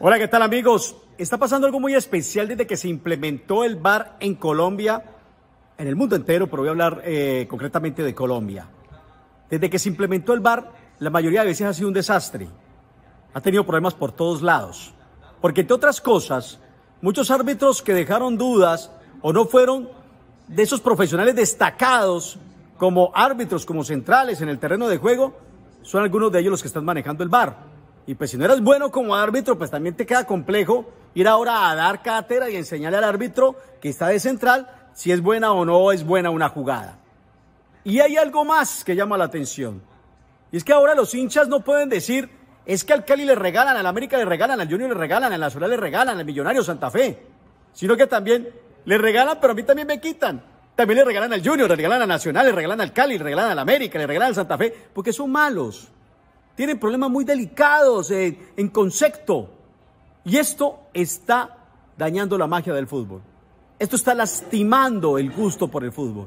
Hola, ¿qué tal amigos? Está pasando algo muy especial desde que se implementó el VAR en Colombia, en el mundo entero, pero voy a hablar eh, concretamente de Colombia. Desde que se implementó el VAR, la mayoría de veces ha sido un desastre. Ha tenido problemas por todos lados. Porque entre otras cosas, muchos árbitros que dejaron dudas o no fueron de esos profesionales destacados como árbitros, como centrales en el terreno de juego, son algunos de ellos los que están manejando el VAR. Y pues si no eres bueno como árbitro, pues también te queda complejo ir ahora a dar cátedra y enseñarle al árbitro que está de central si es buena o no es buena una jugada. Y hay algo más que llama la atención. Y es que ahora los hinchas no pueden decir, es que al Cali le regalan, al América le regalan, al Junior le regalan, al Nacional le regalan, al Millonario Santa Fe. Sino que también le regalan, pero a mí también me quitan. También le regalan al Junior, le regalan al Nacional, le regalan al Cali, le regalan al América, le regalan al Santa Fe, porque son malos tienen problemas muy delicados en concepto. Y esto está dañando la magia del fútbol. Esto está lastimando el gusto por el fútbol.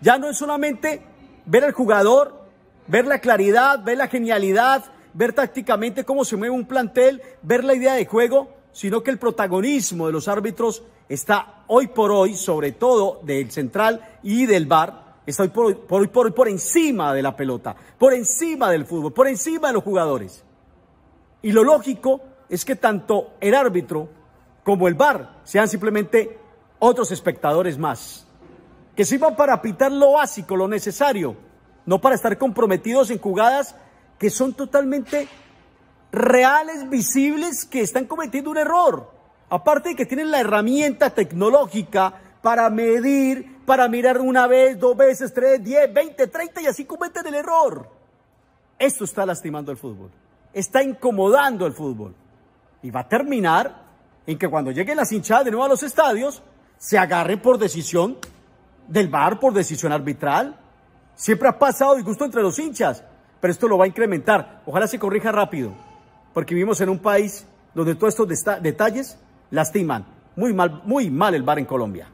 Ya no es solamente ver al jugador, ver la claridad, ver la genialidad, ver tácticamente cómo se mueve un plantel, ver la idea de juego, sino que el protagonismo de los árbitros está hoy por hoy, sobre todo del central y del bar, Estoy por, por, por, por encima de la pelota, por encima del fútbol, por encima de los jugadores. Y lo lógico es que tanto el árbitro como el VAR sean simplemente otros espectadores más, que sirvan para pitar lo básico, lo necesario, no para estar comprometidos en jugadas que son totalmente reales, visibles, que están cometiendo un error. Aparte de que tienen la herramienta tecnológica para medir para mirar una vez, dos veces, tres, diez, veinte, treinta y así cometen el error. Esto está lastimando el fútbol, está incomodando el fútbol y va a terminar en que cuando lleguen las hinchadas de nuevo a los estadios se agarren por decisión del VAR, por decisión arbitral. Siempre ha pasado disgusto entre los hinchas, pero esto lo va a incrementar. Ojalá se corrija rápido, porque vivimos en un país donde todos estos detalles lastiman muy mal, muy mal el VAR en Colombia.